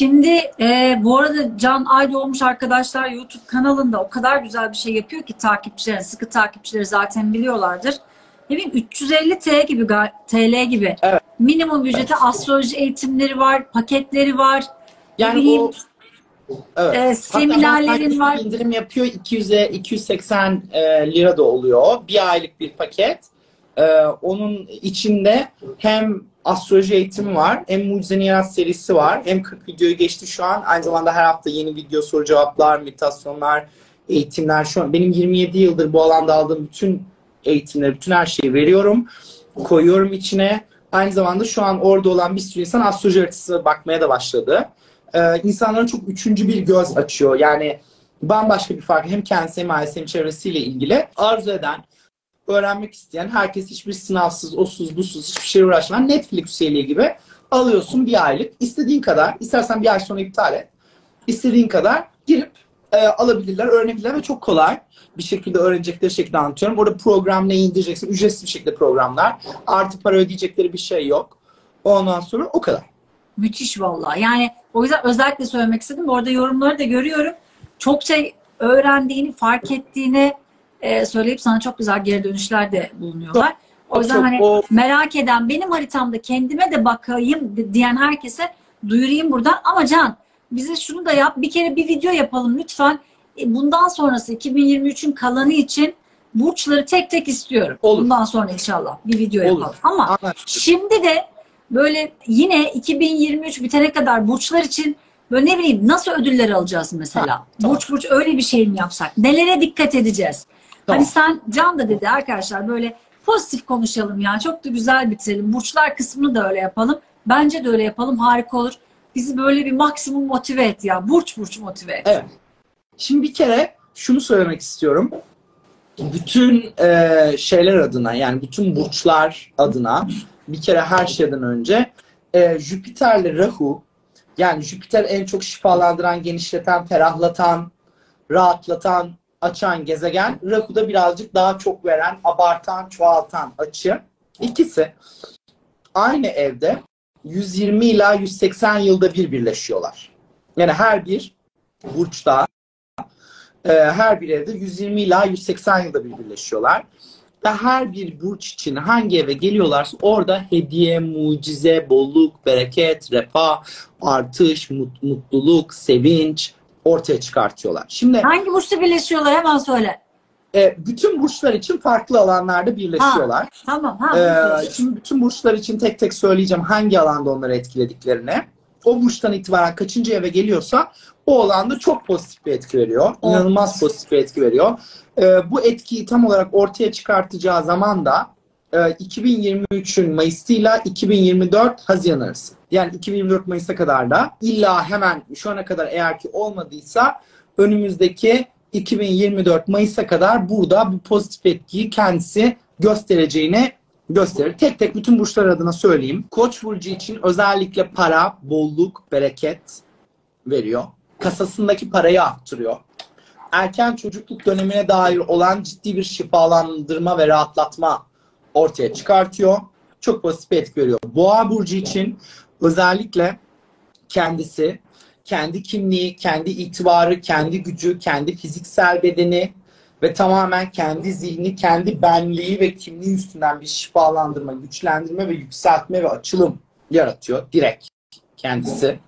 Şimdi e, bu arada Can Aydoğmuş arkadaşlar YouTube kanalında o kadar güzel bir şey yapıyor ki takipçiler, sıkı takipçileri zaten biliyorlardır. Ne bileyim 350 TL gibi TL gibi Evet. minimum ücreti astroloji eğitimleri var, paketleri var. Ne Yani bileyim, o evet. e, seminerlerin var. indirim yapıyor 200'e 280 e, lira da oluyor. Bir aylık bir paket. E, onun içinde hem astroloji eğitimi var, hem Mucize Yarat serisi var, hem 40 videoyu geçti şu an. Aynı zamanda her hafta yeni video, soru cevaplar, meditasyonlar, eğitimler. Şu an benim 27 yıldır bu alanda aldığım bütün eğitimleri, bütün her şeyi veriyorum. Koyuyorum içine. Aynı zamanda şu an orada olan bir sürü insan astroloji haritasına bakmaya da başladı. Ee, insanların çok üçüncü bir göz açıyor. Yani bambaşka bir fark hem kendisi hem ailesi hem çevresiyle ilgili arzu eden, öğrenmek isteyen herkes hiçbir sınavsız, osuz, busuz, hiçbir şey uğraşmadan Netflix üyeliği gibi alıyorsun bir aylık. istediğin kadar, istersen bir ay sonra iptal et. İstediğin kadar girip e, alabilirler, öğrenebilirler ve çok kolay bir şekilde öğrenecekleri şekilde anlatıyorum. Orada program ne indireceksin, ücretsiz bir şekilde programlar. Artı para ödeyecekleri bir şey yok. Ondan sonra o kadar. Müthiş vallahi. Yani o yüzden özellikle söylemek istedim. Bu yorumları da görüyorum. Çok şey öğrendiğini, fark ettiğini e, söyleyip sana çok güzel geri dönüşler de bulunuyorlar. O yüzden Çok hani o- merak eden, benim haritamda kendime de bakayım di- diyen herkese duyurayım buradan. Ama Can bize şunu da yap. Bir kere bir video yapalım lütfen. E, Bundan sonrası 2023'ün kalanı için burçları tek tek istiyorum. Olur. Bundan sonra inşallah bir video Olur. yapalım. Ama Anlaştık. Şimdi de böyle yine 2023 bitene kadar burçlar için böyle ne bileyim nasıl ödüller alacağız mesela? Ha, tamam. Burç burç öyle bir şey mi yapsak? Nelere dikkat edeceğiz? Tamam. Hani sen Can da dedi arkadaşlar böyle pozitif konuşalım ya. Çok da güzel bitirelim. Burçlar kısmını da öyle yapalım. Bence de öyle yapalım. Harika olur. Bizi böyle bir maksimum motive et ya. Burç burç motive et. Evet. Şimdi bir kere şunu söylemek istiyorum. Bütün e, şeyler adına yani bütün burçlar adına bir kere her şeyden önce e, Jüpiter'le Rahu yani Jüpiter en çok şifalandıran, genişleten, ferahlatan, rahatlatan, açan gezegen. Rahu da birazcık daha çok veren, abartan, çoğaltan açı. İkisi aynı evde 120 ila 180 yılda bir birleşiyorlar. Yani her bir burçta e, her bir evde 120 ila 180 yılda bir birleşiyorlar. Ve her bir burç için hangi eve geliyorlarsa orada hediye, mucize, bolluk, bereket, refah, artış, mut- mutluluk, sevinç ortaya çıkartıyorlar. Şimdi Hangi burçta birleşiyorlar hemen söyle. e, bütün burçlar için farklı alanlarda birleşiyorlar. Tamam. Ha, Ee, bunu söyle. şimdi bütün burçlar için tek tek söyleyeceğim hangi alanda onları etkilediklerini. O burçtan itibaren kaçıncı eve geliyorsa o alanda çok pozitif bir etki veriyor. İnanılmaz pozitif bir etki veriyor. Ee, bu etkiyi tam olarak ortaya çıkartacağı zaman da e, 2023'ün Mayıs'ıyla 2024 Haziran arası. Yani 2024 Mayıs'a kadar da illa hemen şu ana kadar eğer ki olmadıysa önümüzdeki 2024 Mayıs'a kadar burada bu pozitif etkiyi kendisi göstereceğini gösterir. Tek tek bütün burçlar adına söyleyeyim. Koç burcu için özellikle para, bolluk, bereket veriyor. Kasasındaki parayı arttırıyor. Erken çocukluk dönemine dair olan ciddi bir şifalandırma ve rahatlatma ortaya çıkartıyor. Çok pozitif bir etki veriyor. Boğa burcu için özellikle kendisi, kendi kimliği, kendi itibarı, kendi gücü, kendi fiziksel bedeni ve tamamen kendi zihni, kendi benliği ve kimliği üstünden bir şifalandırma, güçlendirme ve yükseltme ve açılım yaratıyor direkt kendisi.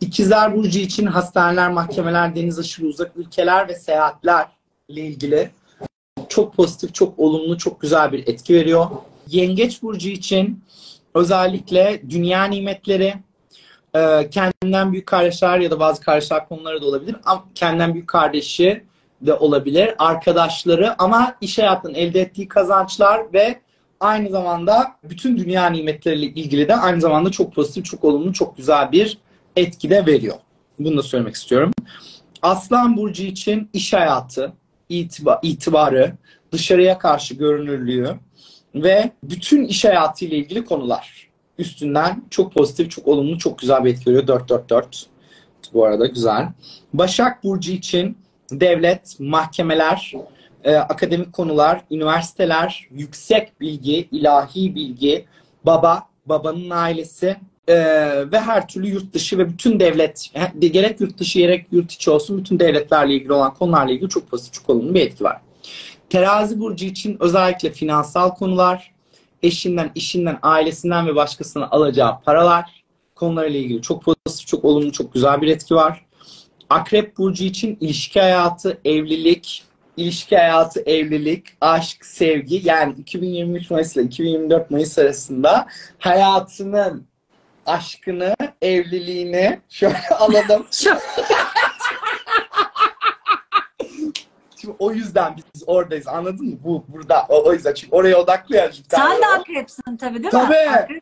İkizler Burcu için hastaneler, mahkemeler, deniz aşırı uzak ülkeler ve seyahatlerle ilgili çok pozitif, çok olumlu, çok güzel bir etki veriyor. Yengeç Burcu için özellikle dünya nimetleri, e, kendinden büyük kardeşler ya da bazı kardeşler konuları da olabilir. Kendinden büyük kardeşi de olabilir. Arkadaşları ama iş hayatının elde ettiği kazançlar ve aynı zamanda bütün dünya nimetleriyle ilgili de aynı zamanda çok pozitif, çok olumlu, çok güzel bir etki de veriyor. Bunu da söylemek istiyorum. Aslan Burcu için iş hayatı, itiba- itibarı, dışarıya karşı görünürlüğü ve bütün iş hayatı ile ilgili konular üstünden çok pozitif, çok olumlu, çok güzel bir etki veriyor. 4-4-4 bu arada güzel. Başak Burcu için devlet, mahkemeler, e, akademik konular, üniversiteler, yüksek bilgi, ilahi bilgi, baba, babanın ailesi, Ee, ve her türlü yurt dışı ve bütün devlet gerek yurt dışı gerek yurt içi olsun bütün devletlerle ilgili olan konularla ilgili çok pozitif çok olumlu bir etki var. Terazi burcu için özellikle finansal konular, eşinden, işinden, ailesinden ve başkasına alacağı paralar konularıyla ilgili çok pozitif, çok olumlu, çok güzel bir etki var. Akrep burcu için ilişki hayatı, evlilik, ilişki hayatı, evlilik, aşk, sevgi yani 2023 Mayıs ile 2024 Mayıs arasında hayatının aşkını, evliliğini şöyle alalım. Şimdi o yüzden biz oradayız anladın mı? Bu burada o, o yüzden çünkü oraya odaklı ya. Sen de akrepsin tabii değil mi? Tabii.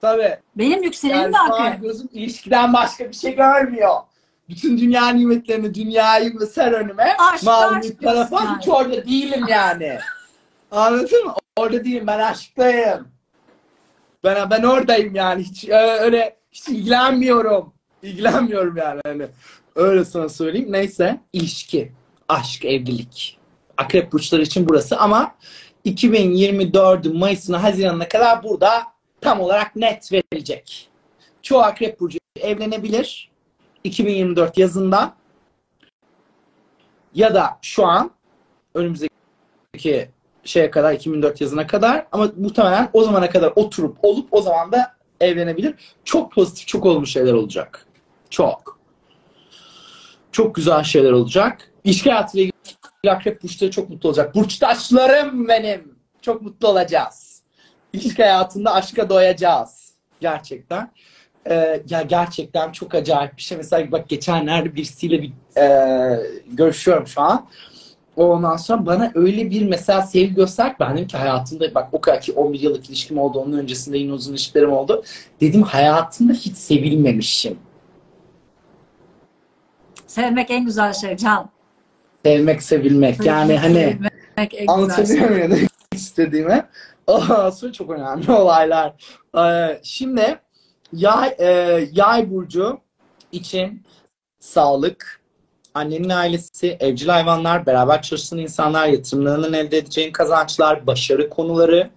Tabii. Benim yükselenim Yani de akrep. gözüm ilişkiden başka bir şey görmüyor. Bütün dünya nimetlerini, dünyayı ser önüme. Aşk, Mal, aşk mülk, para diyorsun falan yani. hiç orada değilim yani. Anladın mı? Orada değilim. Ben aşktayım. Ben, ben oradayım yani. Hiç e, öyle hiç ilgilenmiyorum. İlgilenmiyorum yani. Hani öyle sana söyleyeyim. Neyse. ilişki, aşk, evlilik. Akrep burçları için burası ama 2024 Mayıs'ına Haziran'a kadar burada tam olarak net verilecek. Çoğu akrep burcu evlenebilir 2024 yazında ya da şu an önümüzdeki şeye kadar 2024 yazına kadar ama muhtemelen o zamana kadar oturup olup o zaman da evlenebilir. Çok pozitif, çok olumlu şeyler olacak. Çok. Çok güzel şeyler olacak. İlişki hayatıyla ilgili akrep burçları çok mutlu olacak. Burçtaşlarım benim. Çok mutlu olacağız. İlişki hayatında aşka doyacağız. Gerçekten. Ee, ya gerçekten çok acayip bir şey. Mesela bak geçenlerde birisiyle bir e, görüşüyorum şu an. Ondan sonra bana öyle bir mesela sevgi göster ki ben dedim ki hayatımda bak o kadar ki 11 yıllık ilişkim oldu. Onun öncesinde yine uzun ilişkilerim oldu. Dedim hayatımda hiç sevilmemişim. Sevmek en güzel şey Can. Sevmek, sevilmek. Yani hani Sevmek en güzel şey. Anlatabiliyor muyum istediğimi? Sonra çok önemli olaylar. Ee, şimdi yay, e, yay burcu için sağlık, annenin ailesi, evcil hayvanlar, beraber çalıştığın insanlar, yatırımlarının elde edeceğin kazançlar, başarı konuları,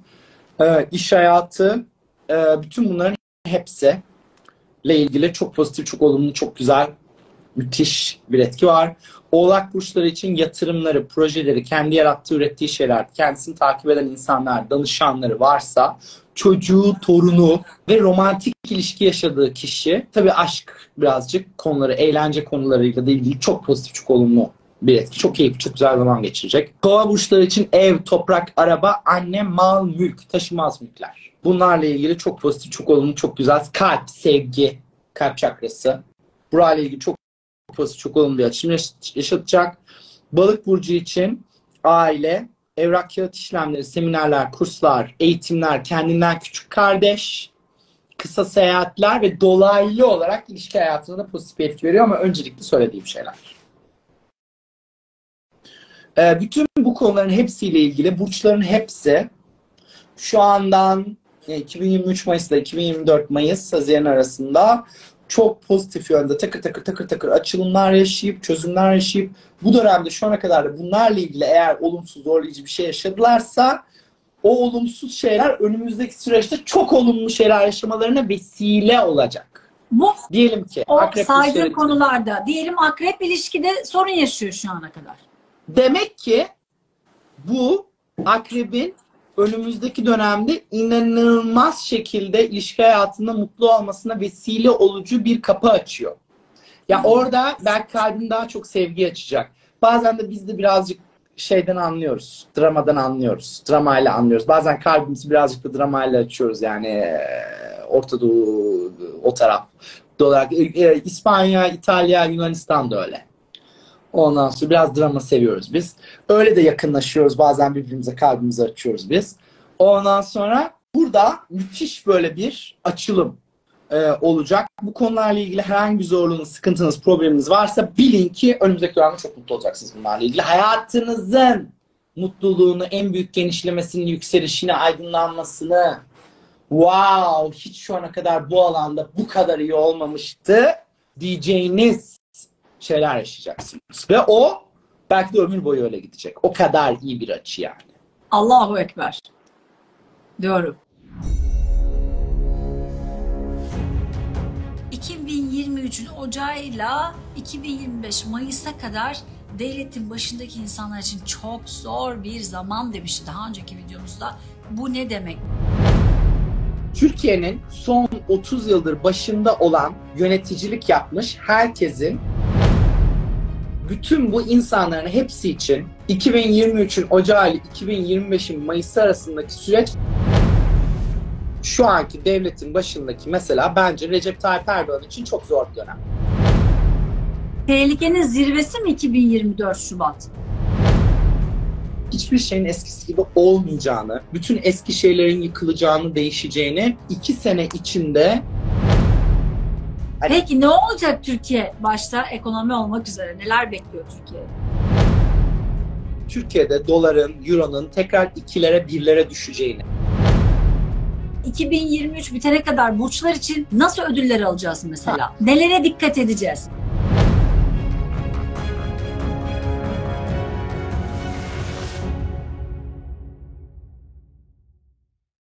e, iş hayatı, e, bütün bunların hepsi ile ilgili çok pozitif, çok olumlu, çok güzel, müthiş bir etki var. Oğlak burçları için yatırımları, projeleri, kendi yarattığı, ürettiği şeyler, kendisini takip eden insanlar, danışanları varsa çocuğu, torunu ve romantik ilişki yaşadığı kişi tabii aşk birazcık konuları, eğlence konularıyla da ilgili çok pozitif, çok olumlu bir etki. Çok keyifli, çok güzel zaman geçirecek. Kova burçları için ev, toprak, araba, anne, mal, mülk, taşımaz mülkler. Bunlarla ilgili çok pozitif, çok olumlu, çok güzel. Kalp, sevgi, kalp çakrası. Burayla ilgili çok pozitif, çok olumlu bir yaş- yaşatacak. Balık burcu için aile, evrak kağıt işlemleri, seminerler, kurslar, eğitimler, kendinden küçük kardeş, kısa seyahatler ve dolaylı olarak ilişki hayatına da pozitif etki veriyor ama öncelikli söylediğim şeyler. Ee, bütün bu konuların hepsiyle ilgili burçların hepsi şu andan e, 2023 Mayıs ile 2024 Mayıs Haziran arasında çok pozitif yönde takır takır takır takır açılımlar yaşayıp çözümler yaşayıp bu dönemde şu ana kadar da bunlarla ilgili eğer olumsuz zorlayıcı bir şey yaşadılarsa o olumsuz şeyler önümüzdeki süreçte çok olumlu şeyler yaşamalarına vesile olacak. Bu Diyelim ki o akrep burçları- konularda diyelim akrep ilişkide sorun yaşıyor şu ana kadar. Demek ki bu akrebin önümüzdeki dönemde inanılmaz şekilde ilişki hayatında mutlu olmasına vesile olucu bir kapı açıyor. Ya orada belki kalbin daha çok sevgi açacak. Bazen de biz de birazcık şeyden anlıyoruz. Dramadan anlıyoruz. Dramayla anlıyoruz. Bazen kalbimizi birazcık da dramayla açıyoruz yani Orta Doğu o taraf olarak. E, İspanya, İtalya, Yunanistan da öyle. Ondan sonra biraz drama seviyoruz biz. Öyle de yakınlaşıyoruz. Bazen birbirimize kalbimizi açıyoruz biz. Ondan sonra burada müthiş böyle bir açılım e, olacak. Bu konularla ilgili herhangi bir zorluğunuz, sıkıntınız, probleminiz varsa bilin ki önümüzdeki dönemde çok mutlu olacaksınız bunlarla ilgili. Hayatınızın mutluluğunu, en büyük genişlemesini, yükselişini, aydınlanmasını wow hiç şu ana kadar bu alanda bu kadar iyi olmamıştı diyeceğiniz şeyler yaşayacaksınız. Ve o belki de ömür boyu öyle gidecek. O kadar iyi bir açı yani. Allahu Ekber. Diyorum. 2023'ün Ocağı'yla 2025 Mayıs'a kadar devletin başındaki insanlar için çok zor bir zaman demişti daha önceki videomuzda. Bu ne demek? Türkiye'nin son 30 yıldır başında olan yöneticilik yapmış herkesin bütün bu insanların hepsi için 2023'ün Ocağı ile 2025'in Mayıs arasındaki süreç şu anki devletin başındaki mesela bence Recep Tayyip Erdoğan için çok zor bir dönem. Tehlikenin zirvesi mi 2024 Şubat? Hiçbir şeyin eskisi gibi olmayacağını, bütün eski şeylerin yıkılacağını, değişeceğini iki sene içinde Peki ne olacak Türkiye başta ekonomi olmak üzere? Neler bekliyor Türkiye? Türkiye'de doların, euronun tekrar ikilere, birlere düşeceğini, 2023 bitene kadar burçlar için nasıl ödüller alacağız mesela? Nelere dikkat edeceğiz?